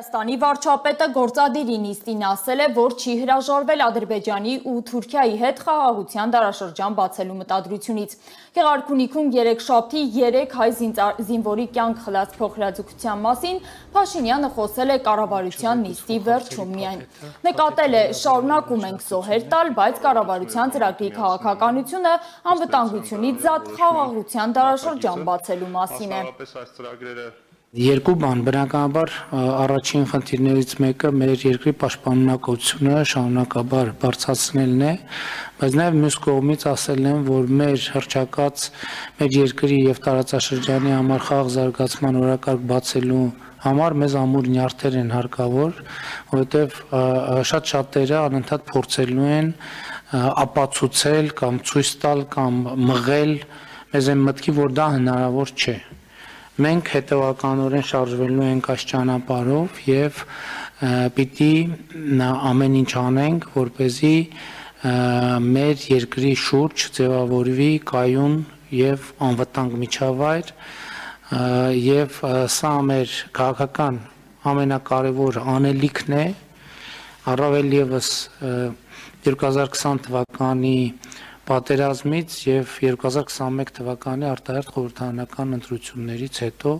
Հայաստանի վարչապետը գործադիրի նիստին ասել է, որ չի հրաժարվել Ադրբեջանի ու Թուրքիայի հետ խաղաղության դարաշրջան բացելու մտադրությունից։ Գեղարքունիքում երեքշաբթի 3 հայ զինվորի կյանք խլած փոխհրաձգության մասին Փաշինյանը խոսել է կառավարության նիստի վերջում միայն։ Նկատել է շարունակում ենք զոհեր տալ, բայց կառավարության ծրագրի քաղաքականությունը անվտանգությունից զատ խաղաղության դարաշրջան բացելու մասին է։ Երկու բան, բնականաբար առաջին խնդիրներից մեկը մեր երկրի պաշտպանունակությունը շարունակաբար բարձրացնելն է, բայց նաև մյուս կողմից ասելն եմ, որ մեր հրճակած մեր երկրի եւ տարածաշրջանի համար խաղ զարգացման օրակարգ բացելու համար մեզ ամուր նյարդեր են հարկավոր, որովհետև շատ շատերը անընդհատ փորձելու են ապացուցել կամ ցույց տալ կամ մղել մեզ այն մտքի, որ դա հնարավոր չէ մենք հետևականորեն շարժվելու ենք այս ճանապարհով եւ պիտի ամեն ինչ անենք, որ เป զի մեր երկրի շուրջ ձևավորվի կայուն եւ անվտանգ միջավայր եւ սա մեր քաղաքական ամենակարևոր անելիքն է առավել եւս 2020 թվականի պատերազմից եւ 2021 թվականի արտահերթ խորհրդարանական ընտրություններից հետո